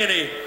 Annie.